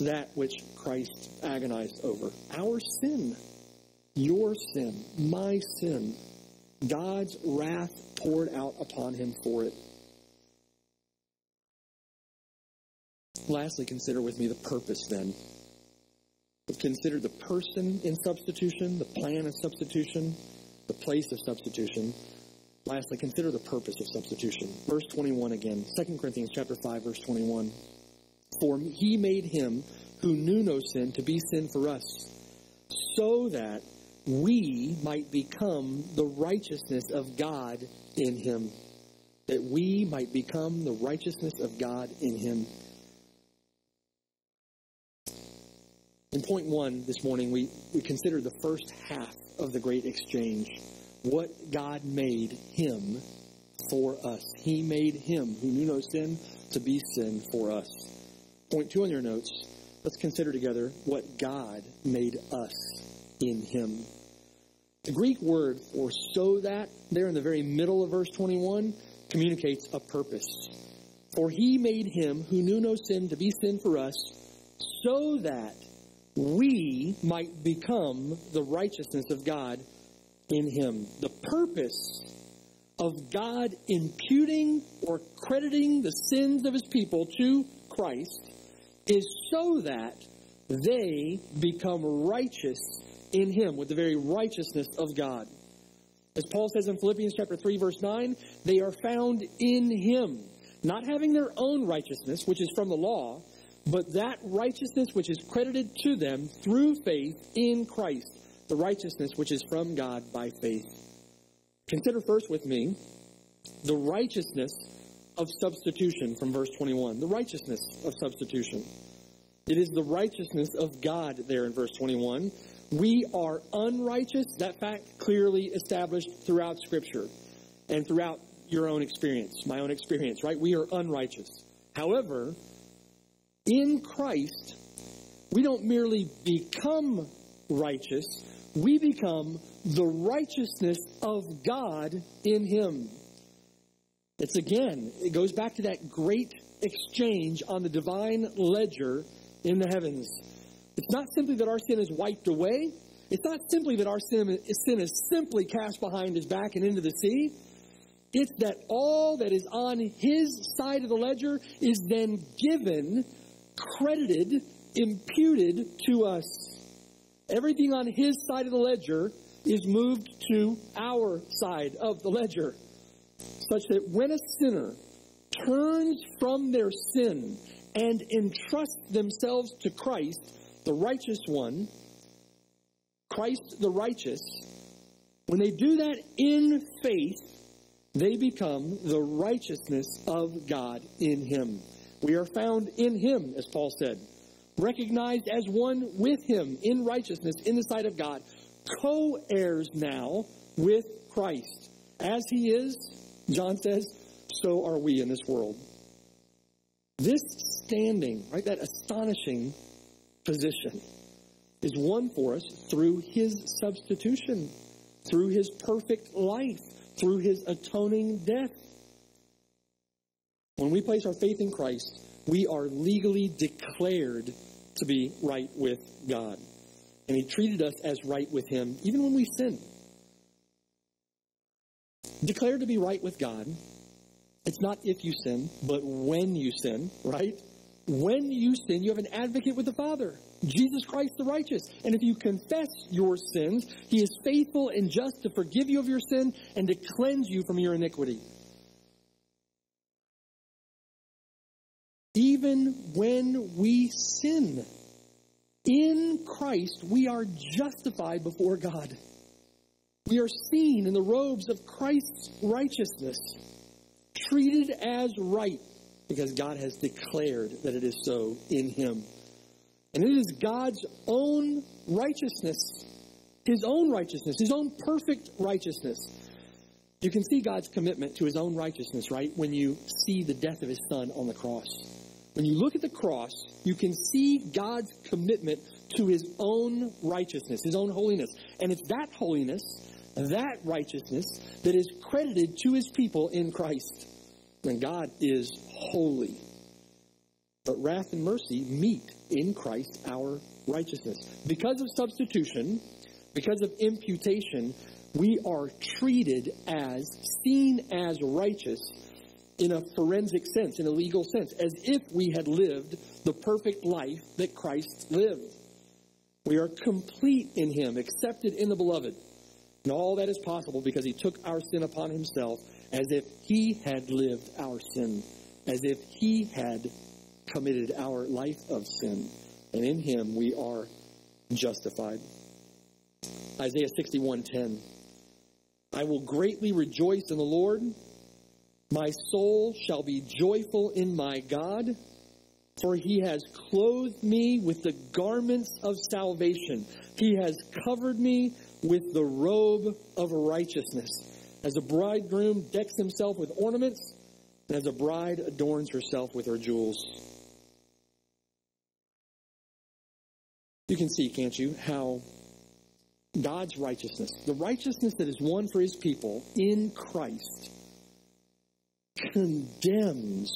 That which Christ agonized over. Our sin your sin, my sin, God's wrath poured out upon him for it. Lastly, consider with me the purpose then. Consider the person in substitution, the plan of substitution, the place of substitution. Lastly, consider the purpose of substitution. Verse 21 again, 2 Corinthians chapter 5, verse 21. For he made him who knew no sin to be sin for us, so that we might become the righteousness of God in him. That we might become the righteousness of God in him. In point one this morning, we, we considered the first half of the great exchange. What God made him for us. He made him who knew no sin to be sin for us. Point two on your notes. Let's consider together what God made us in him. The Greek word for so that, there in the very middle of verse 21, communicates a purpose. For he made him who knew no sin to be sin for us, so that we might become the righteousness of God in him. The purpose of God imputing or crediting the sins of his people to Christ is so that they become righteous in him with the very righteousness of God. As Paul says in Philippians chapter 3 verse 9, they are found in him, not having their own righteousness, which is from the law, but that righteousness which is credited to them through faith in Christ, the righteousness which is from God by faith. Consider first with me the righteousness of substitution from verse 21. The righteousness of substitution. It is the righteousness of God there in verse 21. We are unrighteous. That fact clearly established throughout Scripture and throughout your own experience, my own experience, right? We are unrighteous. However, in Christ, we don't merely become righteous, we become the righteousness of God in Him. It's again, it goes back to that great exchange on the divine ledger in the heavens. It's not simply that our sin is wiped away. It's not simply that our sin, is simply cast behind his back and into the sea. It's that all that is on his side of the ledger is then given credited, imputed to us. Everything on his side of the ledger is moved to our side of the ledger. Such that when a sinner turns from their sin and entrusts themselves to Christ, the righteous one, Christ the righteous, when they do that in faith, they become the righteousness of God in Him. We are found in him, as Paul said, recognized as one with him in righteousness in the sight of God, co heirs now with Christ. As he is, John says, so are we in this world. This standing, right, that astonishing position is won for us through his substitution, through his perfect life, through his atoning death. When we place our faith in Christ, we are legally declared to be right with God. And He treated us as right with Him, even when we sin. Declared to be right with God, it's not if you sin, but when you sin, right? When you sin, you have an advocate with the Father, Jesus Christ the righteous. And if you confess your sins, He is faithful and just to forgive you of your sin and to cleanse you from your iniquity. even when we sin. In Christ, we are justified before God. We are seen in the robes of Christ's righteousness, treated as right, because God has declared that it is so in Him. And it is God's own righteousness, His own righteousness, His own perfect righteousness. You can see God's commitment to His own righteousness, right, when you see the death of His Son on the cross. When you look at the cross, you can see God's commitment to his own righteousness, his own holiness. And it's that holiness, that righteousness, that is credited to his people in Christ. And God is holy. But wrath and mercy meet in Christ our righteousness. Because of substitution, because of imputation, we are treated as, seen as righteous in a forensic sense, in a legal sense, as if we had lived the perfect life that Christ lived. We are complete in Him, accepted in the Beloved. And all that is possible because He took our sin upon Himself as if He had lived our sin, as if He had committed our life of sin. And in Him we are justified. Isaiah 61:10. I will greatly rejoice in the Lord. My soul shall be joyful in my God, for he has clothed me with the garments of salvation. He has covered me with the robe of righteousness. As a bridegroom decks himself with ornaments, and as a bride adorns herself with her jewels. You can see, can't you, how God's righteousness, the righteousness that is won for his people in Christ, condemns,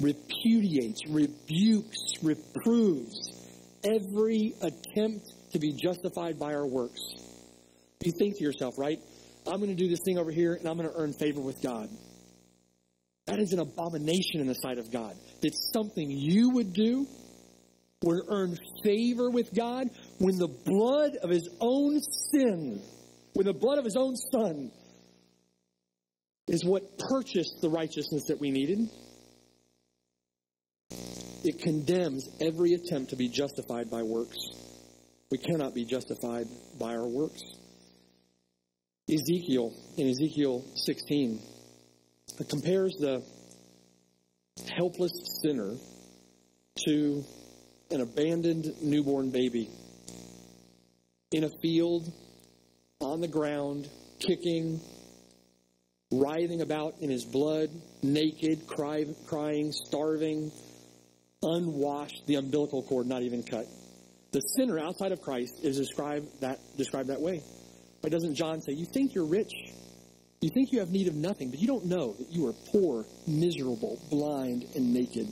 repudiates, rebukes, reproves every attempt to be justified by our works. You think to yourself, right? I'm going to do this thing over here and I'm going to earn favor with God. That is an abomination in the sight of God. It's something you would do would earn favor with God when the blood of his own sin, when the blood of his own son is what purchased the righteousness that we needed. It condemns every attempt to be justified by works. We cannot be justified by our works. Ezekiel, in Ezekiel 16, compares the helpless sinner to an abandoned newborn baby in a field, on the ground, kicking, writhing about in his blood, naked, cry, crying, starving, unwashed, the umbilical cord not even cut. The sinner outside of Christ is described that, described that way. Doesn't John say, You think you're rich? You think you have need of nothing, but you don't know that you are poor, miserable, blind, and naked.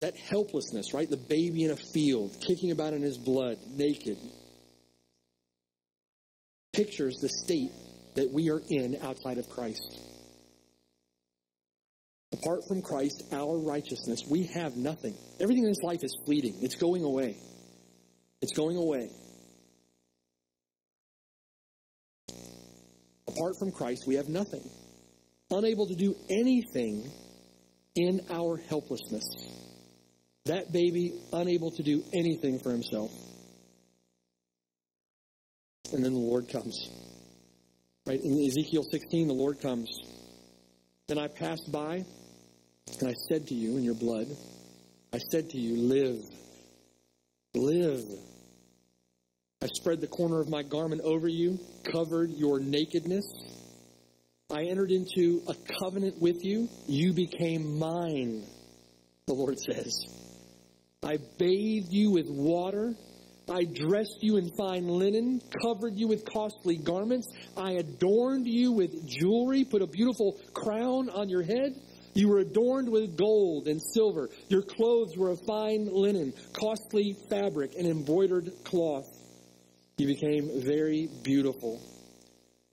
That helplessness, right? The baby in a field, kicking about in his blood, naked, pictures the state that we are in outside of Christ. Apart from Christ, our righteousness, we have nothing. Everything in this life is fleeting, it's going away. It's going away. Apart from Christ, we have nothing. Unable to do anything in our helplessness. That baby unable to do anything for himself. And then the Lord comes. Right? In Ezekiel 16, the Lord comes. Then I passed by, and I said to you in your blood, I said to you, live. Live. I spread the corner of my garment over you, covered your nakedness. I entered into a covenant with you. You became mine, the Lord says. I bathed you with water. I dressed you in fine linen, covered you with costly garments. I adorned you with jewelry, put a beautiful crown on your head. You were adorned with gold and silver. Your clothes were of fine linen, costly fabric, and embroidered cloth. You became very beautiful.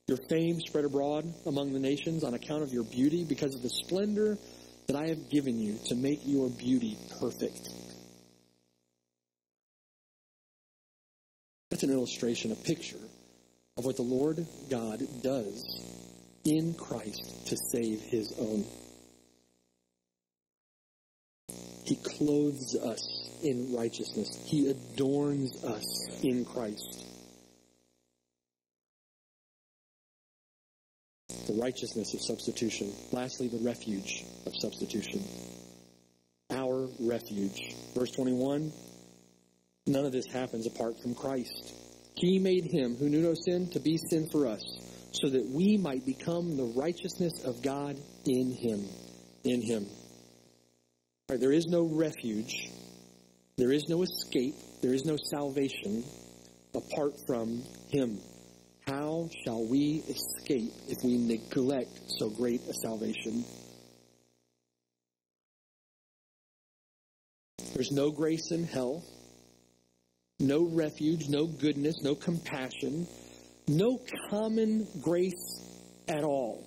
Your fame spread abroad among the nations on account of your beauty, because of the splendor that I have given you to make your beauty perfect. That's an illustration, a picture of what the Lord God does in Christ to save his own. He clothes us in righteousness. He adorns us in Christ. The righteousness of substitution. Lastly, the refuge of substitution. Our refuge. Verse 21 None of this happens apart from Christ. He made him who knew no sin to be sin for us, so that we might become the righteousness of God in him. In him. Right, there is no refuge, there is no escape, there is no salvation apart from him. How shall we escape if we neglect so great a salvation? There's no grace in hell no refuge, no goodness, no compassion, no common grace at all.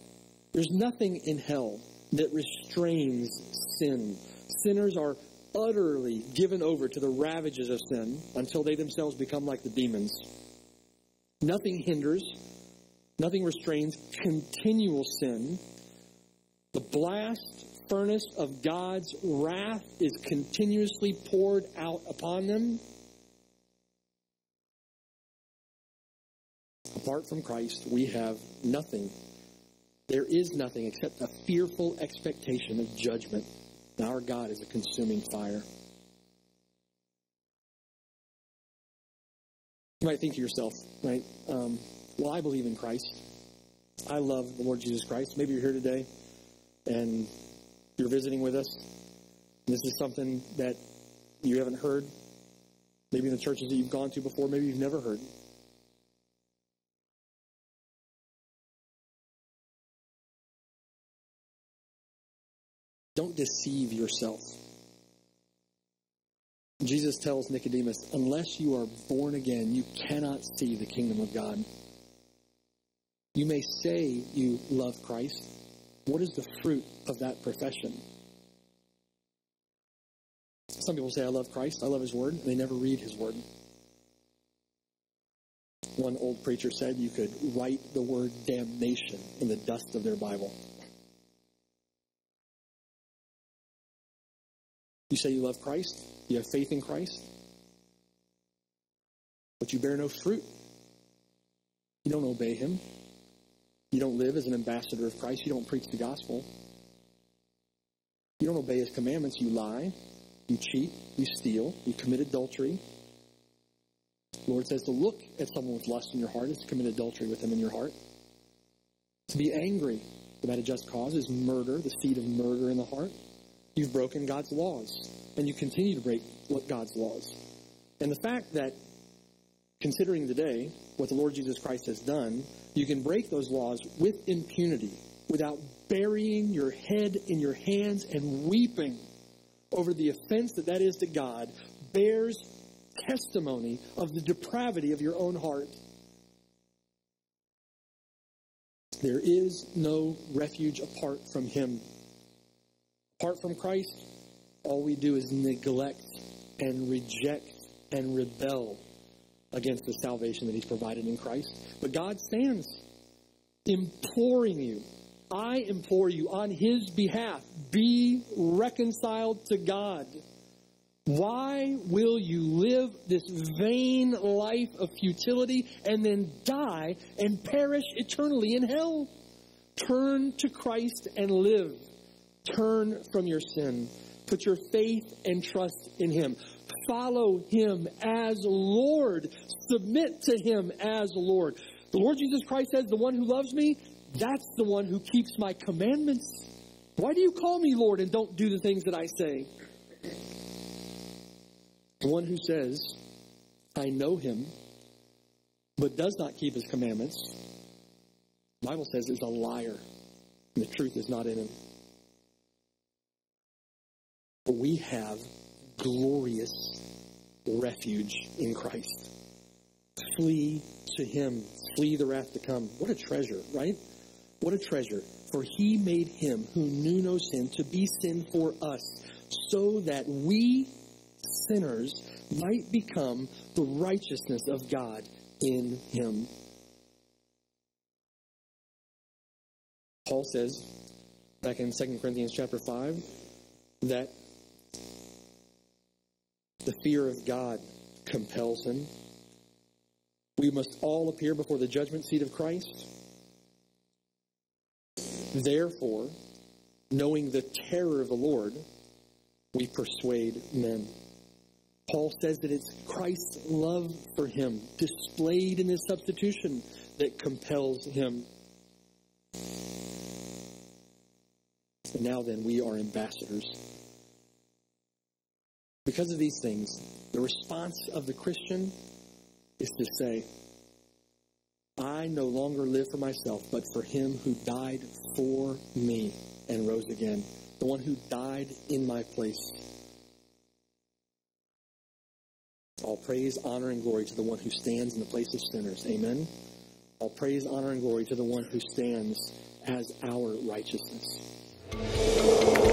There's nothing in hell that restrains sin. Sinners are utterly given over to the ravages of sin until they themselves become like the demons. Nothing hinders, nothing restrains continual sin. The blast furnace of God's wrath is continuously poured out upon them. Apart from Christ, we have nothing. There is nothing except a fearful expectation of judgment our God is a consuming fire. You might think to yourself, right? Um, well, I believe in Christ. I love the Lord Jesus Christ. Maybe you're here today and you're visiting with us. This is something that you haven't heard. Maybe in the churches that you've gone to before, maybe you've never heard. Don't deceive yourself. Jesus tells Nicodemus, unless you are born again, you cannot see the kingdom of God. You may say you love Christ. What is the fruit of that profession? Some people say, I love Christ, I love His Word. They never read His Word. One old preacher said you could write the word damnation in the dust of their Bible. You say you love Christ, you have faith in Christ, but you bear no fruit. You don't obey Him. You don't live as an ambassador of Christ. You don't preach the gospel. You don't obey His commandments. You lie. You cheat, you steal, you commit adultery. The Lord says to look at someone with lust in your heart is to commit adultery with them in your heart. To be angry without a just cause is murder, the seed of murder in the heart. You've broken God's laws, and you continue to break God's laws. And the fact that, considering today what the Lord Jesus Christ has done, you can break those laws with impunity without burying your head in your hands and weeping over the offense that that is to God bears testimony of the depravity of your own heart. There is no refuge apart from Him. Apart from Christ, all we do is neglect and reject and rebel against the salvation that He's provided in Christ. But God stands imploring you I implore you on his behalf, be reconciled to God. Why will you live this vain life of futility and then die and perish eternally in hell? Turn to Christ and live. Turn from your sin. Put your faith and trust in Him. Follow Him as Lord. Submit to Him as Lord. The Lord Jesus Christ says, The one who loves me that's the one who keeps my commandments. Why do you call me Lord and don't do the things that I say? The one who says, I know him, but does not keep his commandments, the Bible says is a liar, and the truth is not in him. But we have glorious refuge in Christ. Flee to him. Flee the wrath to come. What a treasure, right? What a treasure. For he made him who knew no sin to be sin for us, so that we, sinners, might become the righteousness of God in him. Paul says back in 2 Corinthians chapter 5 that the fear of God compels him. We must all appear before the judgment seat of Christ Therefore, knowing the terror of the Lord, we persuade men. Paul says that it's Christ's love for him, displayed in his substitution, that compels him. Now then, we are ambassadors. Because of these things, the response of the Christian is to say, I no longer live for myself, but for him who died for me and rose again, the one who died in my place. All praise, honor, and glory to the one who stands in the place of sinners. Amen. All praise, honor, and glory to the one who stands as our righteousness.